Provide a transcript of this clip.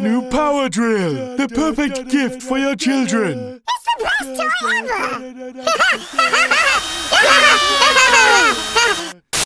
new power drill. The perfect gift for your children. It's the best toy ever!